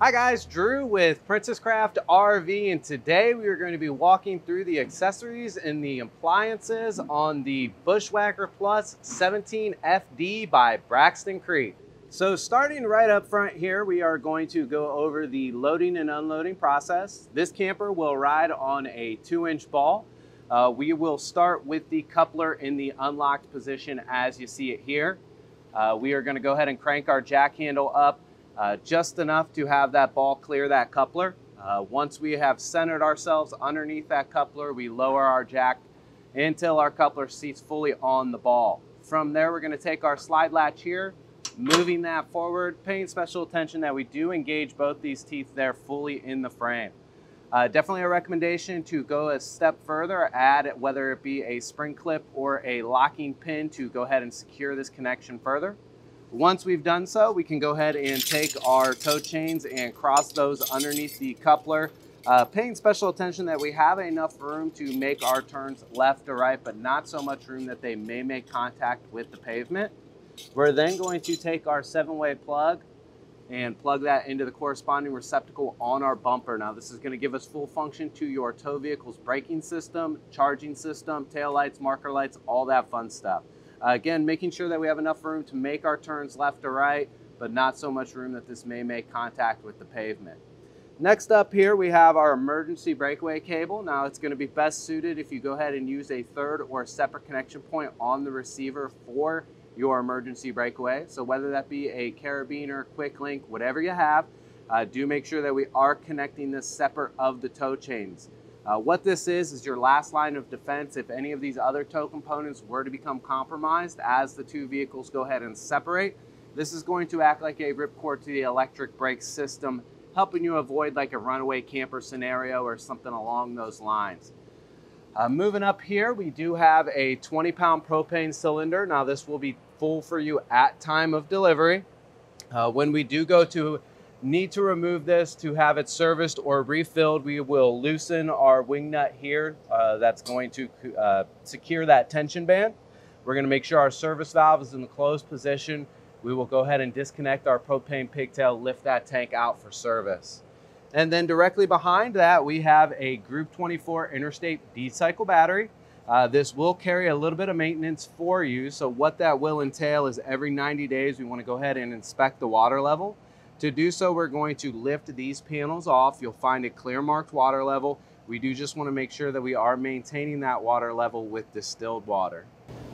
Hi guys, Drew with Princess Craft RV and today we are going to be walking through the accessories and the appliances on the Bushwhacker Plus 17 FD by Braxton Creek. So starting right up front here, we are going to go over the loading and unloading process. This camper will ride on a two inch ball. Uh, we will start with the coupler in the unlocked position as you see it here. Uh, we are gonna go ahead and crank our jack handle up uh, just enough to have that ball clear that coupler. Uh, once we have centered ourselves underneath that coupler, we lower our jack until our coupler seats fully on the ball. From there, we're gonna take our slide latch here, moving that forward, paying special attention that we do engage both these teeth there fully in the frame. Uh, definitely a recommendation to go a step further, add whether it be a spring clip or a locking pin to go ahead and secure this connection further. Once we've done so, we can go ahead and take our tow chains and cross those underneath the coupler, uh, paying special attention that we have enough room to make our turns left or right, but not so much room that they may make contact with the pavement. We're then going to take our seven-way plug and plug that into the corresponding receptacle on our bumper. Now this is going to give us full function to your tow vehicle's braking system, charging system, tail lights, marker lights, all that fun stuff. Uh, again, making sure that we have enough room to make our turns left or right, but not so much room that this may make contact with the pavement. Next up here, we have our emergency breakaway cable. Now it's gonna be best suited if you go ahead and use a third or a separate connection point on the receiver for your emergency breakaway. So whether that be a carabiner, quick link, whatever you have, uh, do make sure that we are connecting this separate of the tow chains. Uh, what this is, is your last line of defense if any of these other tow components were to become compromised as the two vehicles go ahead and separate. This is going to act like a ripcord to the electric brake system, helping you avoid like a runaway camper scenario or something along those lines. Uh, moving up here, we do have a 20 pound propane cylinder. Now this will be full for you at time of delivery. Uh, when we do go to need to remove this to have it serviced or refilled, we will loosen our wing nut here. Uh, that's going to uh, secure that tension band. We're gonna make sure our service valve is in the closed position. We will go ahead and disconnect our propane pigtail, lift that tank out for service. And then directly behind that, we have a Group 24 Interstate Deep-Cycle battery. Uh, this will carry a little bit of maintenance for you. So what that will entail is every 90 days, we wanna go ahead and inspect the water level. To do so, we're going to lift these panels off. You'll find a clear marked water level. We do just want to make sure that we are maintaining that water level with distilled water.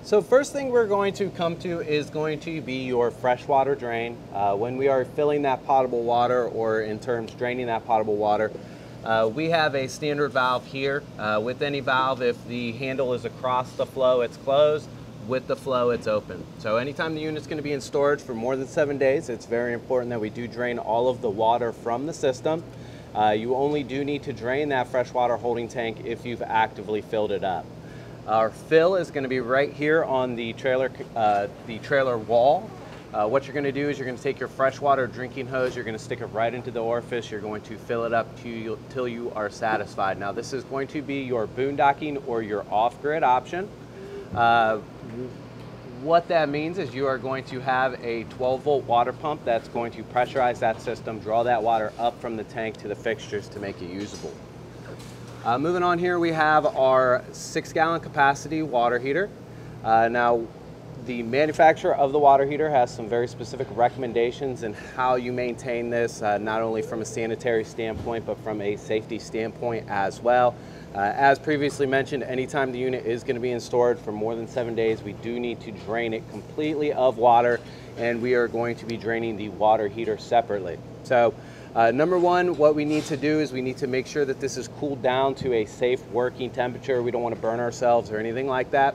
So first thing we're going to come to is going to be your freshwater drain. Uh, when we are filling that potable water or in terms draining that potable water, uh, we have a standard valve here. Uh, with any valve, if the handle is across the flow, it's closed with the flow, it's open. So anytime the unit's gonna be in storage for more than seven days, it's very important that we do drain all of the water from the system. Uh, you only do need to drain that freshwater holding tank if you've actively filled it up. Our fill is gonna be right here on the trailer, uh, the trailer wall. Uh, what you're gonna do is you're gonna take your freshwater drinking hose, you're gonna stick it right into the orifice, you're going to fill it up till you are satisfied. Now this is going to be your boondocking or your off-grid option. Uh, what that means is you are going to have a 12 volt water pump that's going to pressurize that system, draw that water up from the tank to the fixtures to make it usable. Uh, moving on here, we have our six gallon capacity water heater. Uh, now, the manufacturer of the water heater has some very specific recommendations in how you maintain this, uh, not only from a sanitary standpoint, but from a safety standpoint as well. Uh, as previously mentioned, anytime the unit is going to be in storage for more than seven days, we do need to drain it completely of water, and we are going to be draining the water heater separately. So, uh, number one, what we need to do is we need to make sure that this is cooled down to a safe working temperature. We don't want to burn ourselves or anything like that.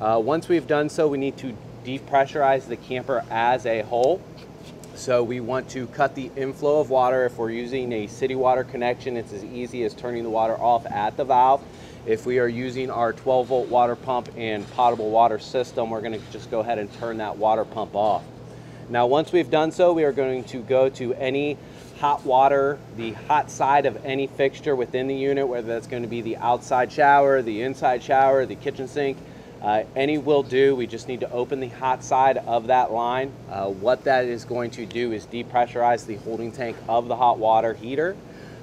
Uh, once we've done so, we need to depressurize the camper as a whole. So we want to cut the inflow of water. If we're using a city water connection, it's as easy as turning the water off at the valve. If we are using our 12 volt water pump and potable water system, we're gonna just go ahead and turn that water pump off. Now, once we've done so, we are going to go to any hot water, the hot side of any fixture within the unit, whether that's going to be the outside shower, the inside shower, the kitchen sink, Uh, any will do, we just need to open the hot side of that line. Uh, what that is going to do is depressurize the holding tank of the hot water heater.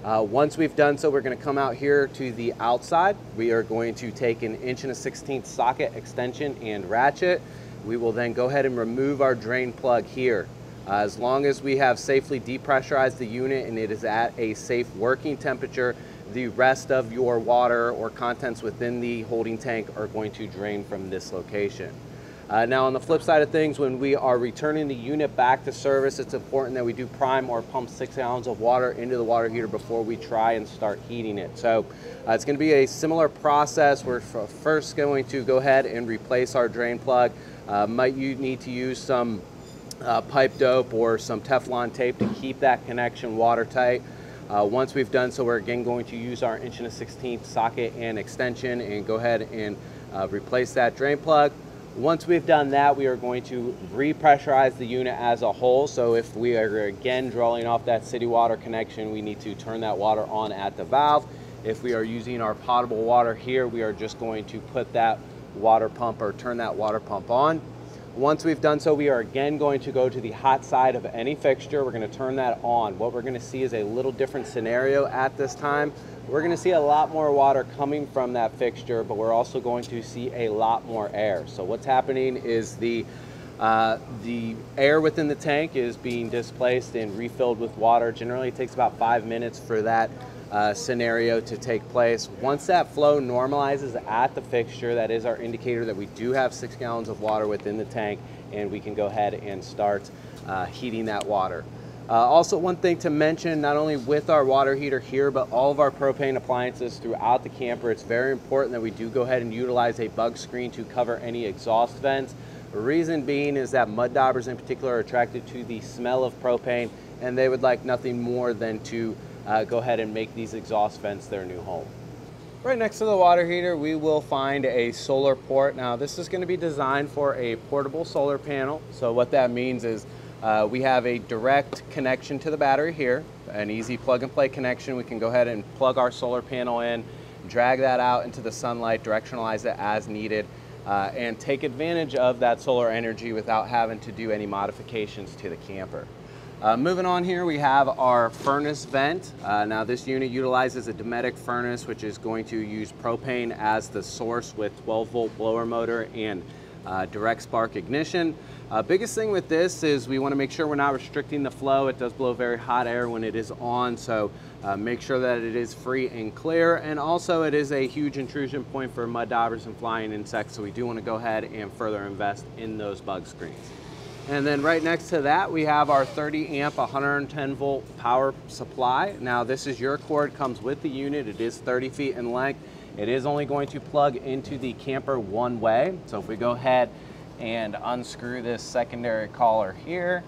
Uh, once we've done so, we're gonna come out here to the outside. We are going to take an inch and a 16th socket extension and ratchet. We will then go ahead and remove our drain plug here. Uh, as long as we have safely depressurized the unit and it is at a safe working temperature, the rest of your water or contents within the holding tank are going to drain from this location. Uh, now on the flip side of things, when we are returning the unit back to service, it's important that we do prime or pump six gallons of water into the water heater before we try and start heating it. So uh, it's gonna be a similar process. We're first going to go ahead and replace our drain plug. Uh, might you need to use some uh, pipe dope or some Teflon tape to keep that connection watertight. Uh, once we've done so, we're again going to use our inch and a 16th socket and extension and go ahead and uh, replace that drain plug. Once we've done that, we are going to repressurize the unit as a whole. So if we are again drawing off that city water connection, we need to turn that water on at the valve. If we are using our potable water here, we are just going to put that water pump or turn that water pump on. Once we've done so, we are again going to go to the hot side of any fixture. We're gonna turn that on. What we're gonna see is a little different scenario at this time. We're gonna see a lot more water coming from that fixture, but we're also going to see a lot more air. So what's happening is the uh, the air within the tank is being displaced and refilled with water. Generally, it takes about five minutes for that uh, scenario to take place. Once that flow normalizes at the fixture, that is our indicator that we do have six gallons of water within the tank and we can go ahead and start uh, heating that water. Uh, also one thing to mention, not only with our water heater here, but all of our propane appliances throughout the camper, it's very important that we do go ahead and utilize a bug screen to cover any exhaust vents. The reason being is that mud daubers in particular are attracted to the smell of propane and they would like nothing more than to uh, go ahead and make these exhaust vents their new home. Right next to the water heater, we will find a solar port. Now this is gonna be designed for a portable solar panel. So what that means is uh, we have a direct connection to the battery here, an easy plug and play connection. We can go ahead and plug our solar panel in, drag that out into the sunlight, directionalize it as needed, uh, and take advantage of that solar energy without having to do any modifications to the camper. Uh, moving on here, we have our furnace vent. Uh, now this unit utilizes a Dometic furnace, which is going to use propane as the source with 12 volt blower motor and uh, direct spark ignition. Uh, biggest thing with this is we want to make sure we're not restricting the flow. It does blow very hot air when it is on, so uh, make sure that it is free and clear. And also it is a huge intrusion point for mud daubers and flying insects, so we do want to go ahead and further invest in those bug screens. And then right next to that, we have our 30 amp, 110 volt power supply. Now this is your cord, comes with the unit. It is 30 feet in length. It is only going to plug into the camper one way. So if we go ahead and unscrew this secondary collar here,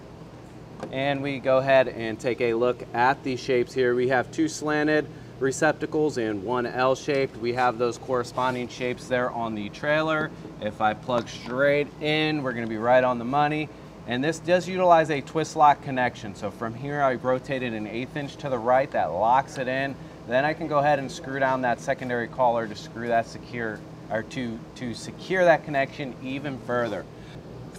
and we go ahead and take a look at the shapes here. We have two slanted receptacles and one L-shaped. We have those corresponding shapes there on the trailer. If I plug straight in, we're gonna be right on the money. And this does utilize a twist lock connection. So from here, I rotate it an eighth inch to the right, that locks it in. Then I can go ahead and screw down that secondary collar to screw that secure, or to, to secure that connection even further.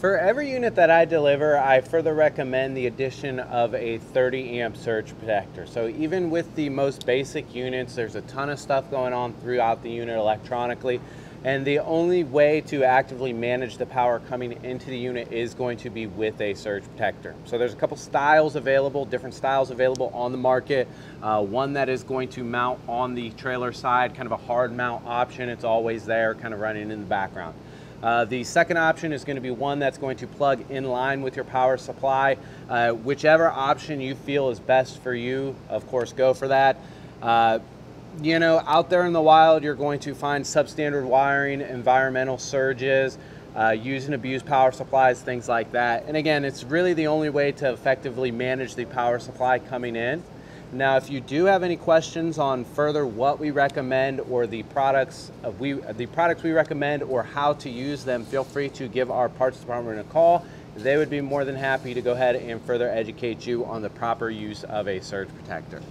For every unit that I deliver, I further recommend the addition of a 30 amp surge protector. So even with the most basic units, there's a ton of stuff going on throughout the unit electronically. And the only way to actively manage the power coming into the unit is going to be with a surge protector. So there's a couple styles available, different styles available on the market. Uh, one that is going to mount on the trailer side, kind of a hard mount option. It's always there, kind of running in the background. Uh, the second option is going to be one that's going to plug in line with your power supply. Uh, whichever option you feel is best for you, of course, go for that. Uh, you know, out there in the wild, you're going to find substandard wiring, environmental surges, uh, use and abuse power supplies, things like that. And again, it's really the only way to effectively manage the power supply coming in. Now, if you do have any questions on further what we recommend or the products we the products we recommend or how to use them, feel free to give our parts department a call. They would be more than happy to go ahead and further educate you on the proper use of a surge protector.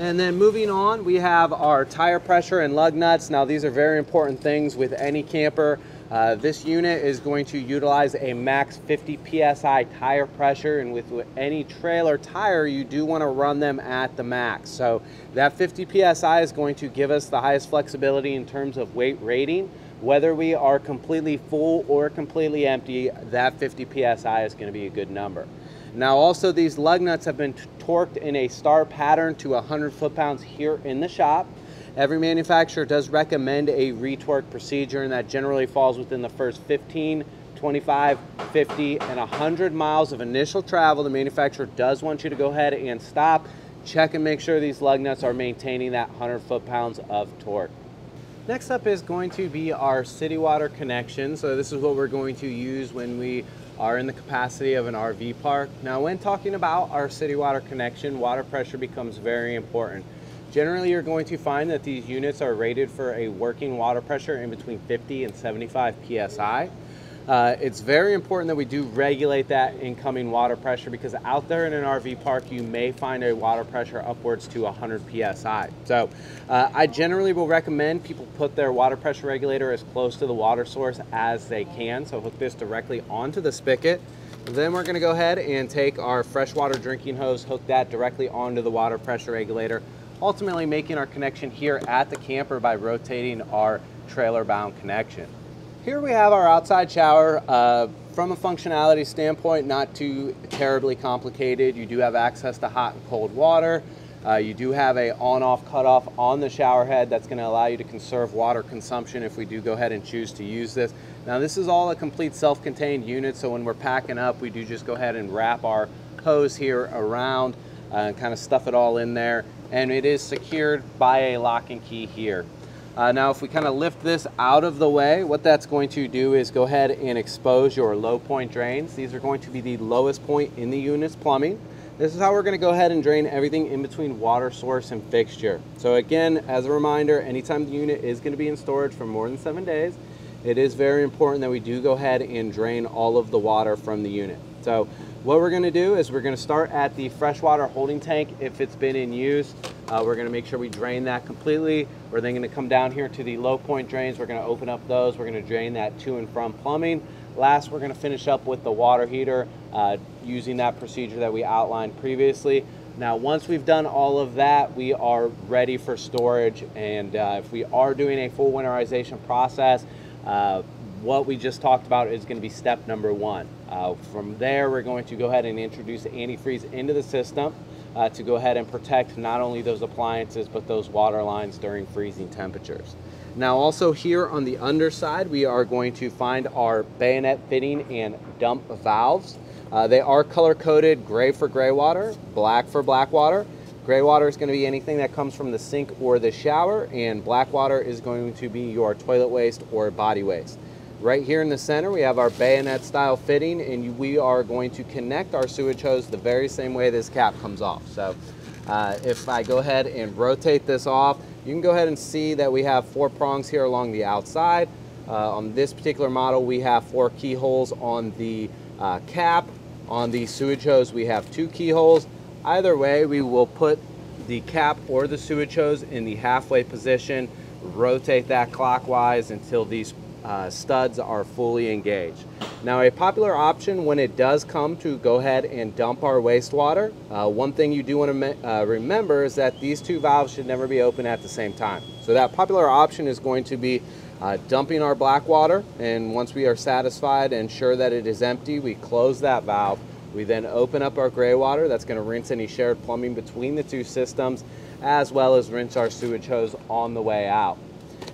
And then moving on, we have our tire pressure and lug nuts. Now these are very important things with any camper. Uh, this unit is going to utilize a max 50 psi tire pressure and with any trailer tire you do want to run them at the max so that 50 psi is going to give us the highest flexibility in terms of weight rating whether we are completely full or completely empty that 50 psi is going to be a good number now also these lug nuts have been torqued in a star pattern to 100 foot-pounds here in the shop Every manufacturer does recommend a retorque procedure and that generally falls within the first 15, 25, 50, and 100 miles of initial travel. The manufacturer does want you to go ahead and stop, check and make sure these lug nuts are maintaining that 100 foot-pounds of torque. Next up is going to be our city water connection. So this is what we're going to use when we are in the capacity of an RV park. Now when talking about our city water connection, water pressure becomes very important. Generally, you're going to find that these units are rated for a working water pressure in between 50 and 75 psi. Uh, it's very important that we do regulate that incoming water pressure because out there in an RV park, you may find a water pressure upwards to 100 psi. So uh, I generally will recommend people put their water pressure regulator as close to the water source as they can. So hook this directly onto the spigot. Then we're gonna go ahead and take our freshwater drinking hose, hook that directly onto the water pressure regulator ultimately making our connection here at the camper by rotating our trailer bound connection. Here we have our outside shower. Uh, from a functionality standpoint, not too terribly complicated. You do have access to hot and cold water. Uh, you do have a on-off cutoff on the shower head that's going to allow you to conserve water consumption if we do go ahead and choose to use this. Now this is all a complete self-contained unit, so when we're packing up, we do just go ahead and wrap our hose here around uh, and kind of stuff it all in there and it is secured by a lock and key here. Uh, now if we kind of lift this out of the way, what that's going to do is go ahead and expose your low point drains. These are going to be the lowest point in the unit's plumbing. This is how we're going to go ahead and drain everything in between water source and fixture. So again, as a reminder, anytime the unit is going to be in storage for more than seven days, it is very important that we do go ahead and drain all of the water from the unit. So what we're gonna do is we're gonna start at the freshwater holding tank if it's been in use. Uh, we're gonna make sure we drain that completely. We're then gonna come down here to the low point drains. We're gonna open up those. We're gonna drain that to and from plumbing. Last, we're gonna finish up with the water heater uh, using that procedure that we outlined previously. Now, once we've done all of that, we are ready for storage. And uh, if we are doing a full winterization process, uh, what we just talked about is going to be step number one. Uh, from there, we're going to go ahead and introduce antifreeze into the system uh, to go ahead and protect not only those appliances, but those water lines during freezing temperatures. Now also here on the underside, we are going to find our bayonet fitting and dump valves. Uh, they are color coded gray for gray water, black for black water. Gray water is going to be anything that comes from the sink or the shower, and black water is going to be your toilet waste or body waste. Right here in the center, we have our bayonet style fitting and we are going to connect our sewage hose the very same way this cap comes off. So uh, if I go ahead and rotate this off, you can go ahead and see that we have four prongs here along the outside. Uh, on this particular model, we have four keyholes on the uh, cap. On the sewage hose, we have two keyholes. Either way, we will put the cap or the sewage hose in the halfway position, rotate that clockwise until these uh, studs are fully engaged. Now a popular option when it does come to go ahead and dump our wastewater, uh, one thing you do want to uh, remember is that these two valves should never be open at the same time. So that popular option is going to be uh, dumping our black water and once we are satisfied and sure that it is empty, we close that valve. We then open up our gray water that's going to rinse any shared plumbing between the two systems as well as rinse our sewage hose on the way out.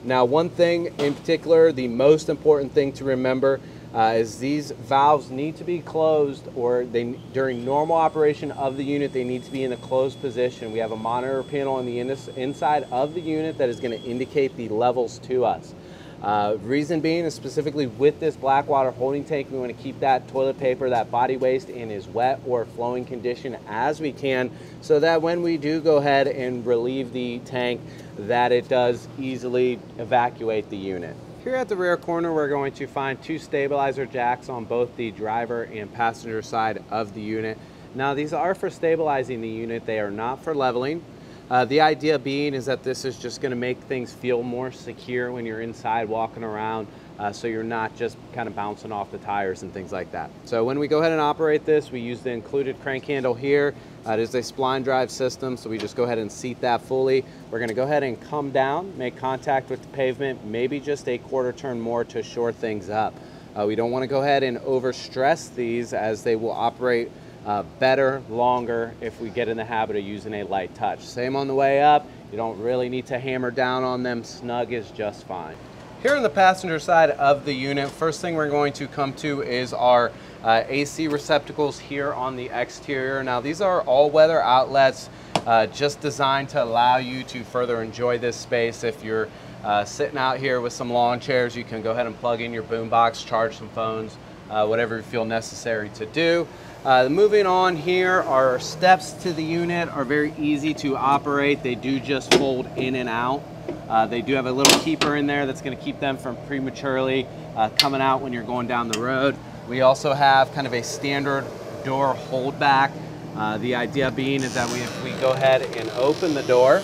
Now, one thing in particular, the most important thing to remember uh, is these valves need to be closed or they during normal operation of the unit they need to be in a closed position. We have a monitor panel on the in inside of the unit that is going to indicate the levels to us. Uh, reason being is specifically with this black water holding tank, we want to keep that toilet paper, that body waste in as wet or flowing condition as we can so that when we do go ahead and relieve the tank, that it does easily evacuate the unit. Here at the rear corner, we're going to find two stabilizer jacks on both the driver and passenger side of the unit. Now these are for stabilizing the unit, they are not for leveling. Uh, the idea being is that this is just going to make things feel more secure when you're inside walking around. Uh, so you're not just kind of bouncing off the tires and things like that. So when we go ahead and operate this, we use the included crank handle here. Uh, it is a spline drive system, so we just go ahead and seat that fully. We're gonna go ahead and come down, make contact with the pavement, maybe just a quarter turn more to shore things up. Uh, we don't wanna go ahead and overstress these as they will operate uh, better, longer if we get in the habit of using a light touch. Same on the way up, you don't really need to hammer down on them, snug is just fine. Here on the passenger side of the unit, first thing we're going to come to is our uh, AC receptacles here on the exterior. Now these are all-weather outlets uh, just designed to allow you to further enjoy this space. If you're uh, sitting out here with some lawn chairs, you can go ahead and plug in your boombox, charge some phones, uh, whatever you feel necessary to do. Uh, moving on here, our steps to the unit are very easy to operate. They do just fold in and out. Uh, they do have a little keeper in there that's going to keep them from prematurely uh, coming out when you're going down the road. We also have kind of a standard door holdback. Uh, the idea being is that we, if we go ahead and open the door,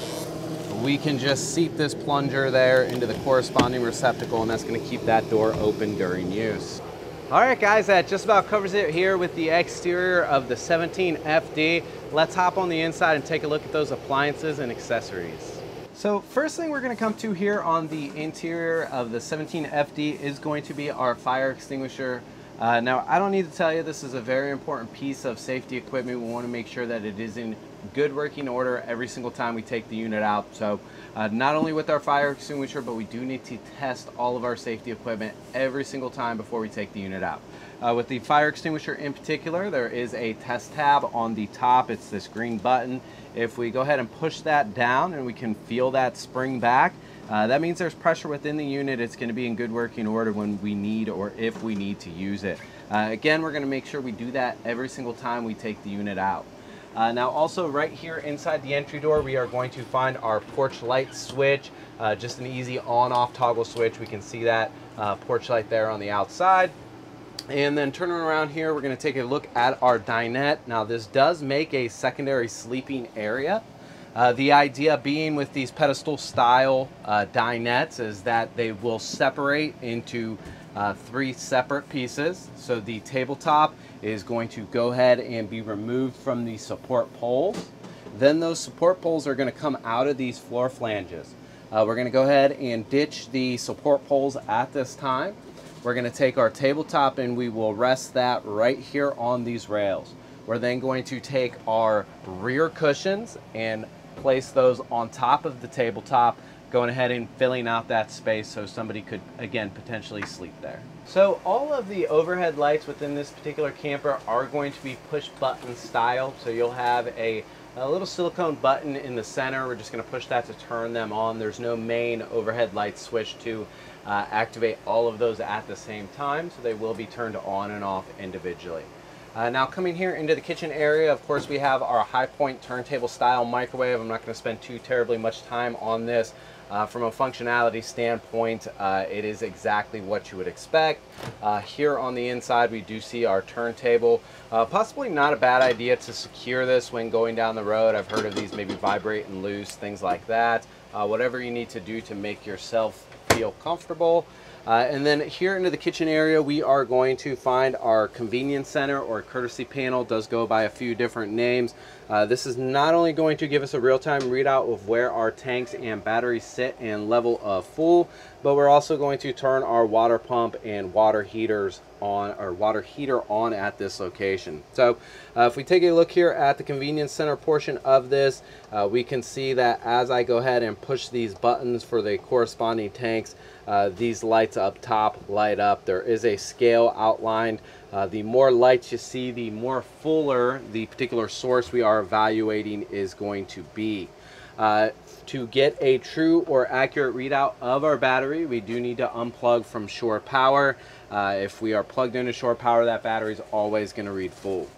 we can just seat this plunger there into the corresponding receptacle and that's going to keep that door open during use. All right, guys, that just about covers it here with the exterior of the 17 FD. Let's hop on the inside and take a look at those appliances and accessories. So first thing we're gonna come to here on the interior of the 17 FD is going to be our fire extinguisher. Uh, now, I don't need to tell you this is a very important piece of safety equipment. We wanna make sure that it is in good working order every single time we take the unit out. So uh, not only with our fire extinguisher, but we do need to test all of our safety equipment every single time before we take the unit out. Uh, with the fire extinguisher in particular, there is a test tab on the top. It's this green button. If we go ahead and push that down and we can feel that spring back, uh, that means there's pressure within the unit. It's going to be in good working order when we need or if we need to use it. Uh, again, we're going to make sure we do that every single time we take the unit out. Uh, now also right here inside the entry door, we are going to find our porch light switch, uh, just an easy on-off toggle switch. We can see that uh, porch light there on the outside. And then turning around here, we're gonna take a look at our dinette. Now this does make a secondary sleeping area. Uh, the idea being with these pedestal style uh, dinettes is that they will separate into uh, three separate pieces. So the tabletop is going to go ahead and be removed from the support poles. Then those support poles are gonna come out of these floor flanges. Uh, we're gonna go ahead and ditch the support poles at this time. We're going to take our tabletop and we will rest that right here on these rails. We're then going to take our rear cushions and place those on top of the tabletop, going ahead and filling out that space so somebody could, again, potentially sleep there. So all of the overhead lights within this particular camper are going to be push button style. So you'll have a, a little silicone button in the center. We're just going to push that to turn them on. There's no main overhead light switch to uh, activate all of those at the same time, so they will be turned on and off individually. Uh, now coming here into the kitchen area, of course we have our high point turntable style microwave. I'm not going to spend too terribly much time on this. Uh, from a functionality standpoint, uh, it is exactly what you would expect. Uh, here on the inside, we do see our turntable. Uh, possibly not a bad idea to secure this when going down the road. I've heard of these maybe vibrate and loose, things like that. Uh, whatever you need to do to make yourself feel comfortable. Uh, and then here into the kitchen area, we are going to find our convenience center or courtesy panel. Does go by a few different names. Uh, this is not only going to give us a real-time readout of where our tanks and batteries sit and level of full, but we're also going to turn our water pump and water heaters on or water heater on at this location. So uh, if we take a look here at the convenience center portion of this, uh, we can see that as I go ahead and push these buttons for the corresponding tanks, uh, these lights up top light up. There is a scale outlined. Uh, the more lights you see, the more fuller the particular source we are evaluating is going to be. Uh, to get a true or accurate readout of our battery, we do need to unplug from shore power. Uh, if we are plugged into shore power, that battery is always going to read full.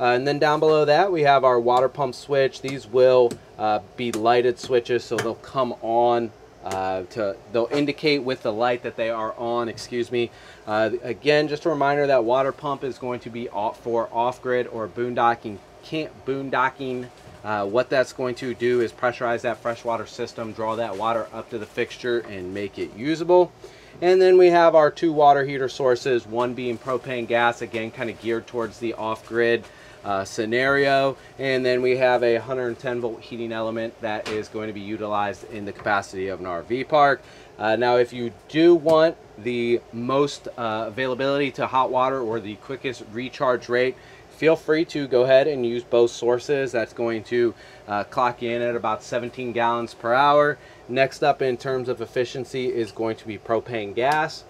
Uh, and then down below that, we have our water pump switch. These will uh, be lighted switches, so they'll come on uh, to they'll indicate with the light that they are on excuse me. Uh, again just a reminder that water pump is going to be off for off-grid or boondocking can't boondocking. Uh, what that's going to do is pressurize that freshwater system draw that water up to the fixture and make it usable. And then we have our two water heater sources, one being propane gas, again, kind of geared towards the off-grid uh, scenario. And then we have a 110 volt heating element that is going to be utilized in the capacity of an RV park. Uh, now, if you do want the most uh, availability to hot water or the quickest recharge rate, feel free to go ahead and use both sources. That's going to uh, clock in at about 17 gallons per hour. Next up in terms of efficiency is going to be propane gas.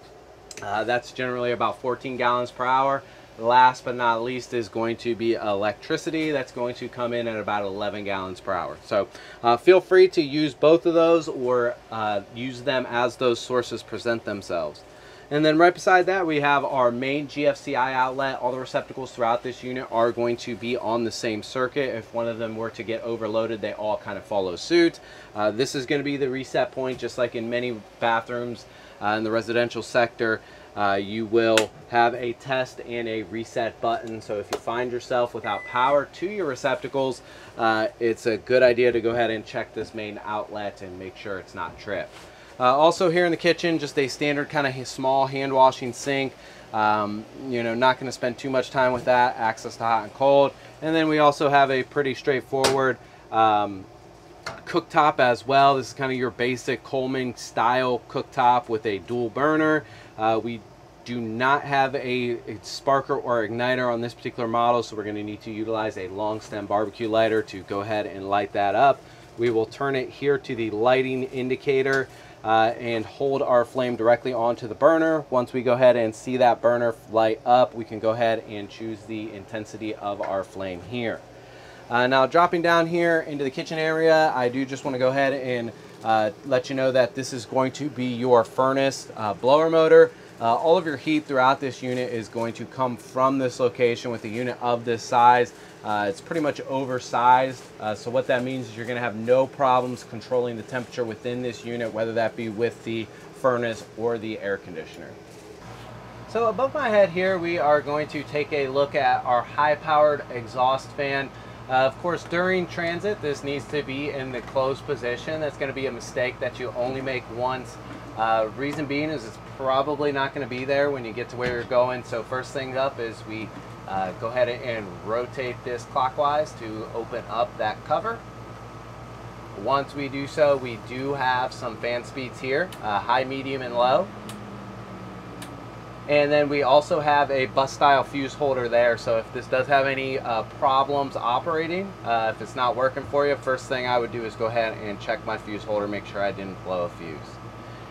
Uh, that's generally about 14 gallons per hour. Last but not least is going to be electricity. That's going to come in at about 11 gallons per hour. So uh, feel free to use both of those or uh, use them as those sources present themselves. And then right beside that, we have our main GFCI outlet. All the receptacles throughout this unit are going to be on the same circuit. If one of them were to get overloaded, they all kind of follow suit. Uh, this is going to be the reset point, just like in many bathrooms uh, in the residential sector. Uh, you will have a test and a reset button. So if you find yourself without power to your receptacles, uh, it's a good idea to go ahead and check this main outlet and make sure it's not tripped. Uh, also here in the kitchen, just a standard kind of small hand washing sink. Um, you know, not going to spend too much time with that. Access to hot and cold. And then we also have a pretty straightforward um, cooktop as well. This is kind of your basic Coleman style cooktop with a dual burner. Uh, we do not have a, a, sparker or igniter on this particular model, so we're going to need to utilize a long stem barbecue lighter to go ahead and light that up. We will turn it here to the lighting indicator uh, and hold our flame directly onto the burner. Once we go ahead and see that burner light up, we can go ahead and choose the intensity of our flame here. Uh, now dropping down here into the kitchen area, I do just want to go ahead and uh, let you know that this is going to be your furnace uh, blower motor. Uh, all of your heat throughout this unit is going to come from this location with a unit of this size. Uh, it's pretty much oversized, uh, so what that means is you're going to have no problems controlling the temperature within this unit, whether that be with the furnace or the air conditioner. So above my head here, we are going to take a look at our high-powered exhaust fan. Uh, of course, during transit, this needs to be in the closed position. That's going to be a mistake that you only make once. Uh, reason being is it's probably not going to be there when you get to where you're going. So first thing up is we uh, go ahead and rotate this clockwise to open up that cover. Once we do so, we do have some fan speeds here, uh, high, medium, and low. And then we also have a bus style fuse holder there. So if this does have any uh, problems operating, uh, if it's not working for you, first thing I would do is go ahead and check my fuse holder, make sure I didn't blow a fuse.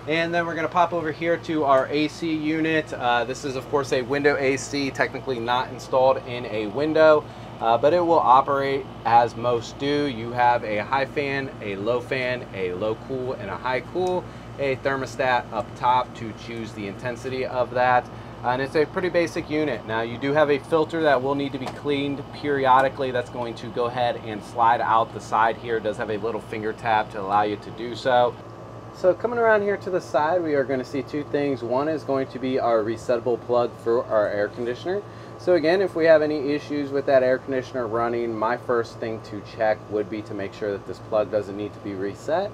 And then we're to pop over here to our AC unit. Uh, this is of course a window AC, technically not installed in a window, uh, but it will operate as most do. You have a high fan, a low fan, a low cool, and a high cool, a thermostat up top to choose the intensity of that. And it's a pretty basic unit. Now you do have a filter that will need to be cleaned periodically. That's going to go ahead and slide out the side here. It does have a little finger tab to allow you to do so. So coming around here to the side, we are going to see two things. One is going to be our resettable plug for our air conditioner. So again, if we have any issues with that air conditioner running, my first thing to check would be to make sure that this plug doesn't need to be reset.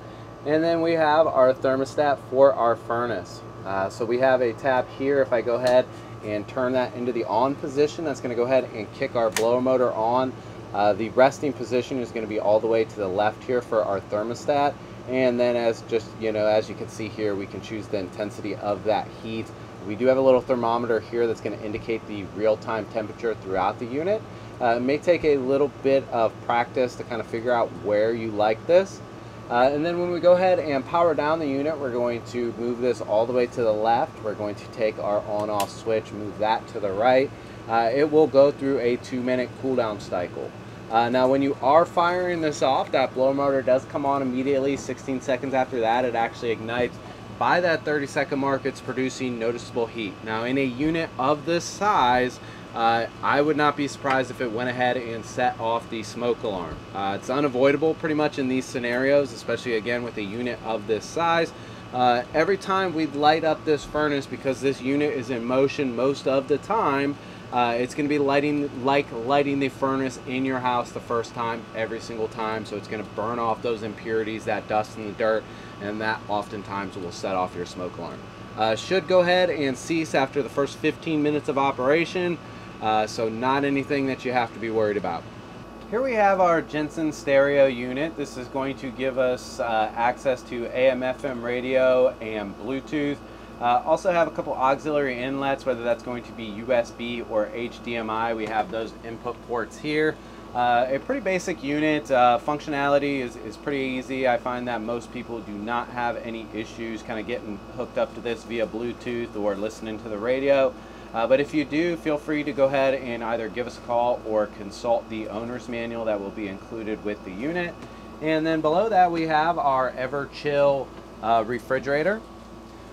And then we have our thermostat for our furnace. Uh, so we have a tab here. If I go ahead and turn that into the on position, that's going to go ahead and kick our blower motor on. Uh, the resting position is going to be all the way to the left here for our thermostat and then as just you know as you can see here we can choose the intensity of that heat we do have a little thermometer here that's going to indicate the real-time temperature throughout the unit uh, it may take a little bit of practice to kind of figure out where you like this uh, and then when we go ahead and power down the unit we're going to move this all the way to the left we're going to take our on off switch move that to the right uh, it will go through a two minute cooldown cycle uh, now when you are firing this off, that blower motor does come on immediately. 16 seconds after that, it actually ignites. By that 30 second mark, it's producing noticeable heat. Now in a unit of this size, uh, I would not be surprised if it went ahead and set off the smoke alarm. Uh, it's unavoidable pretty much in these scenarios, especially again with a unit of this size. Uh, every time we light up this furnace, because this unit is in motion most of the time, uh, it's going to be lighting like lighting the furnace in your house the first time, every single time. So it's going to burn off those impurities, that dust and the dirt, and that oftentimes will set off your smoke alarm. uh, should go ahead and cease after the first 15 minutes of operation. Uh, so not anything that you have to be worried about. Here we have our Jensen stereo unit. This is going to give us uh, access to AM FM radio and Bluetooth. Uh, also have a couple auxiliary inlets, whether that's going to be USB or HDMI. We have those input ports here. Uh, a pretty basic unit. Uh, functionality is, is pretty easy. I find that most people do not have any issues kind of getting hooked up to this via Bluetooth or listening to the radio. Uh, but if you do, feel free to go ahead and either give us a call or consult the owner's manual that will be included with the unit. And then below that we have our Everchill uh, refrigerator.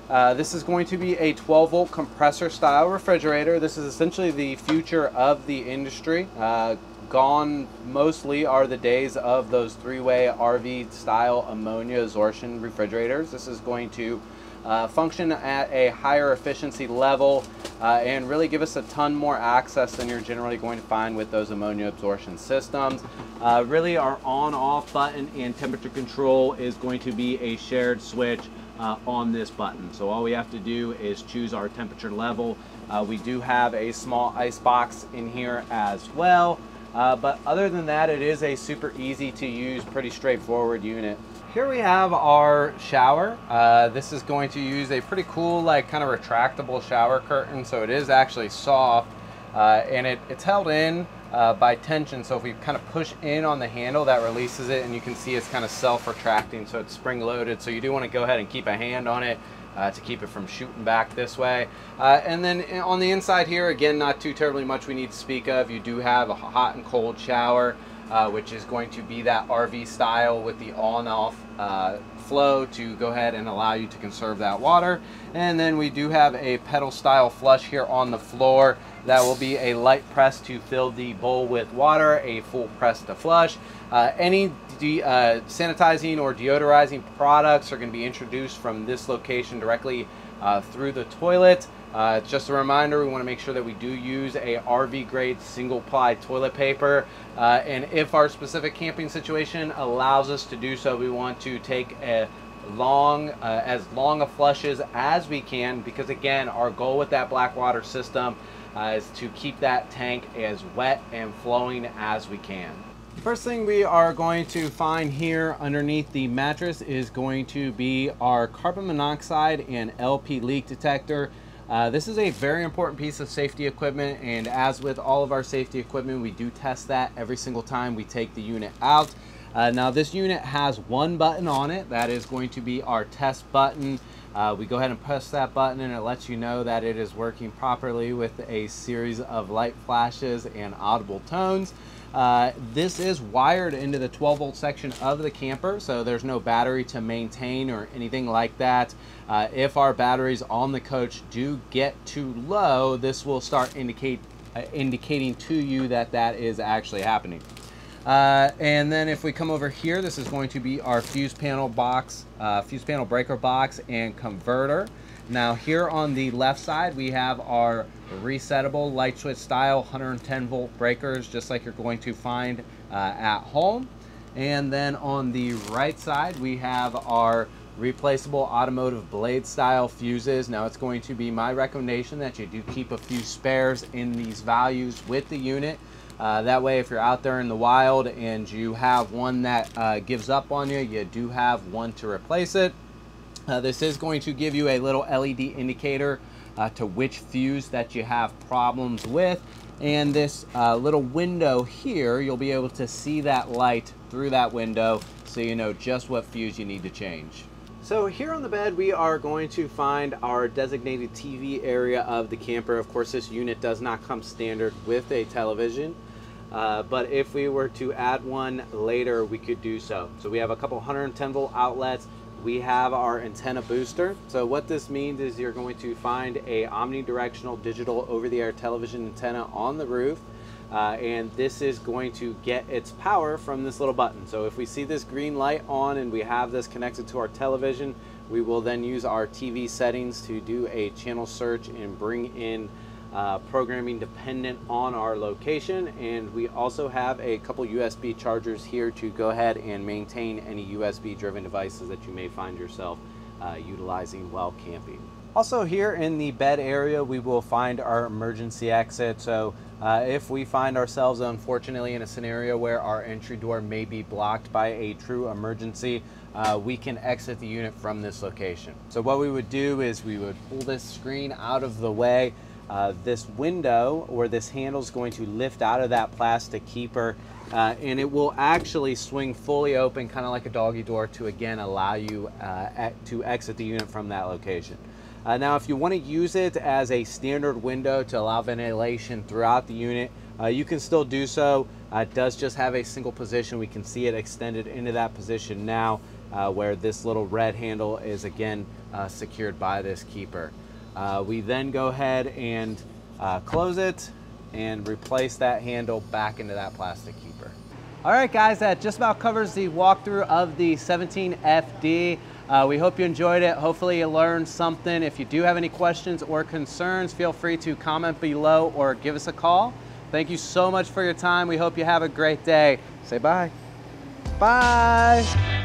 Uh, this is going to be a 12 volt compressor style refrigerator. This is essentially the future of the industry. Uh, gone mostly are the days of those three-way RV style ammonia absorption refrigerators. This is going to uh, function at a higher efficiency level uh, and really give us a ton more access than you're generally going to find with those ammonia absorption systems. Uh, really our on off button and temperature control is going to be a shared switch uh, on this button. So all we have to do is choose our temperature level. Uh, we do have a small ice box in here as well. Uh, but other than that, it is a super easy to use, pretty straightforward unit. Here we have our shower. Uh, this is going to use a pretty cool, like kind of retractable shower curtain. So it is actually soft uh, and it, it's held in uh, by tension. So if we kind of push in on the handle, that releases it and you can see it's kind of self-retracting. So it's spring loaded. So you do want to go ahead and keep a hand on it uh, to keep it from shooting back this way. Uh, and then on the inside here, again, not too terribly much we need to speak of. You do have a hot and cold shower, uh, which is going to be that RV style with the on-off uh, flow to go ahead and allow you to conserve that water. And then we do have a pedal style flush here on the floor. That will be a light press to fill the bowl with water, a full press to flush. Uh, any uh, sanitizing or deodorizing products are going to be introduced from this location directly uh, through the toilet. Uh, just a reminder, we want to make sure that we do use a RV grade single ply toilet paper. Uh, and if our specific camping situation allows us to do so, we want to take a long, uh, as long a flushes as we can because again, our goal with that black water system uh, is to keep that tank as wet and flowing as we can. First thing we are going to find here underneath the mattress is going to be our carbon monoxide and LP leak detector. Uh, this is a very important piece of safety equipment and as with all of our safety equipment we do test that every single time we take the unit out. Uh, now this unit has one button on it that is going to be our test button. Uh, we go ahead and press that button and it lets you know that it is working properly with a series of light flashes and audible tones. Uh, this is wired into the 12 volt section of the camper, so there's no battery to maintain or anything like that. Uh, if our batteries on the coach do get too low, this will start indicate, uh, indicating to you that that is actually happening. Uh, and then if we come over here, this is going to be our fuse panel box, uh, fuse panel breaker box and converter. Now here on the left side, we have our resettable light switch style 110 volt breakers, just like you're going to find uh, at home. And then on the right side, we have our replaceable automotive blade style fuses. Now it's going to be my recommendation that you do keep a few spares in these values with the unit uh, that way, if you're out there in the wild and you have one that uh, gives up on you, you do have one to replace it. Uh, this is going to give you a little LED indicator uh, to which fuse that you have problems with. And this uh, little window here, you'll be able to see that light through that window so you know just what fuse you need to change. So here on the bed, we are going to find our designated TV area of the camper. Of course, this unit does not come standard with a television. Uh, but if we were to add one later, we could do so. So we have a couple 110 volt outlets. We have our antenna booster. So what this means is you're going to find a omnidirectional digital over-the-air television antenna on the roof. Uh, and this is going to get its power from this little button. So if we see this green light on and we have this connected to our television, we will then use our TV settings to do a channel search and bring in uh, programming dependent on our location and we also have a couple USB chargers here to go ahead and maintain any USB driven devices that you may find yourself uh, utilizing while camping. Also here in the bed area, we will find our emergency exit. So uh, if we find ourselves unfortunately in a scenario where our entry door may be blocked by a true emergency, uh, we can exit the unit from this location. So what we would do is we would pull this screen out of the way. Uh, this window or this handle is going to lift out of that plastic keeper uh, and it will actually swing fully open, kind of like a doggy door to again allow you uh, to exit the unit from that location. Uh, now, if you want to use it as a standard window to allow ventilation throughout the unit, uh, you can still do so. Uh, it does just have a single position. We can see it extended into that position now where this little red handle is again secured by this keeper. Uh, we then go ahead and close it and replace that handle back into that plastic keeper. All right, guys, that just about covers the walkthrough of the 17FD. Uh, we hope you enjoyed it. Hopefully you learned something. If you do have any questions or concerns, feel free to comment below or give us a call. Thank you so much for your time. We hope you have a great day. Say bye. Bye.